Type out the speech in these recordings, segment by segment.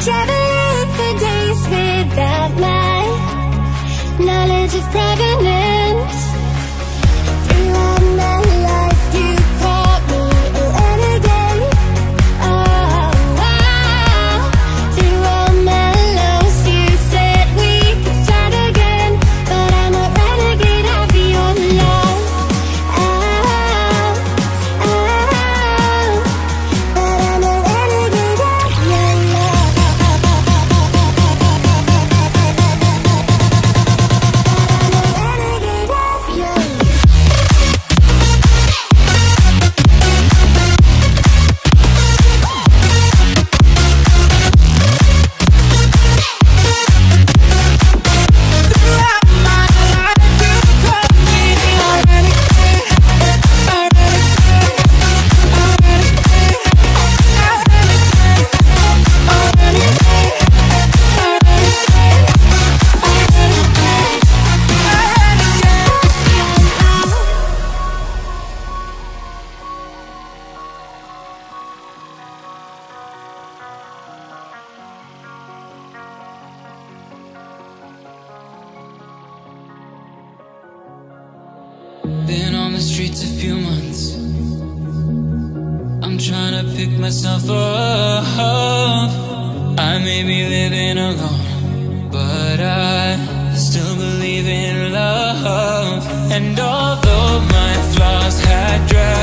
Traveling for days without my knowledge of progress. Been on the streets a few months. I'm trying to pick myself up. I may be living alone, but I still believe in love. And although my flaws had dragged.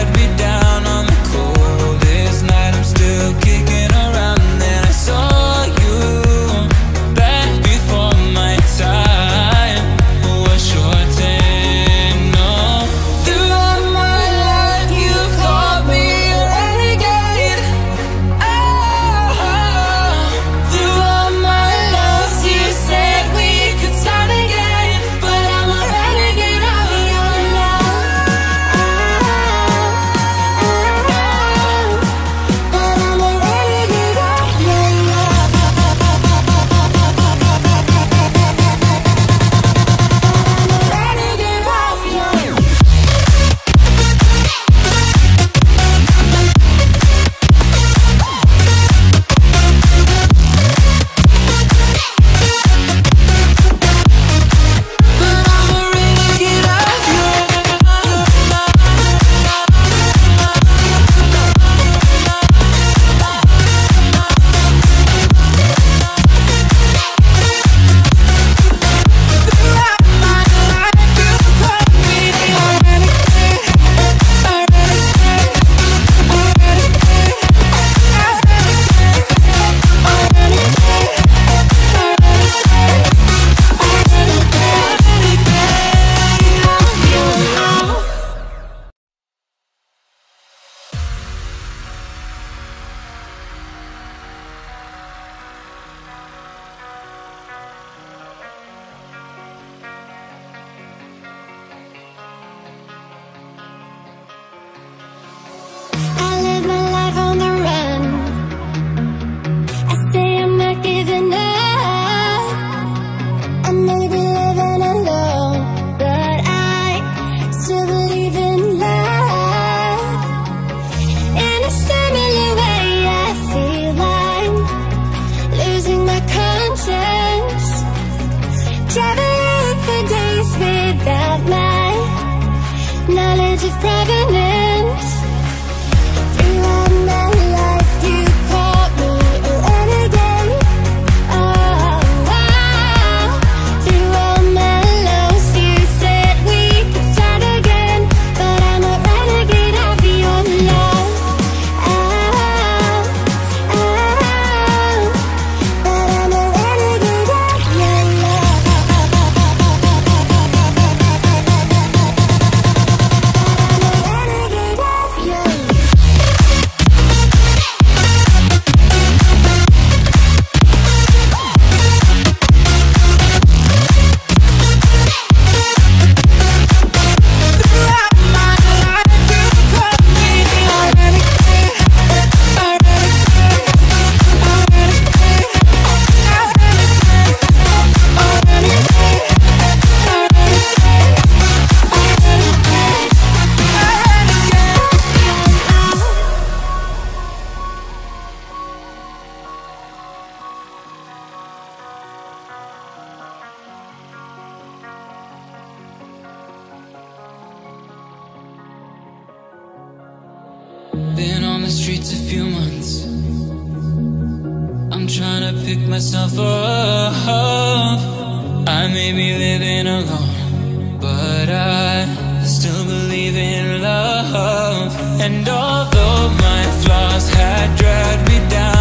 She's taking it Been on the streets a few months. I'm trying to pick myself up. I may be living alone, but I still believe in love. And although my flaws had dragged me down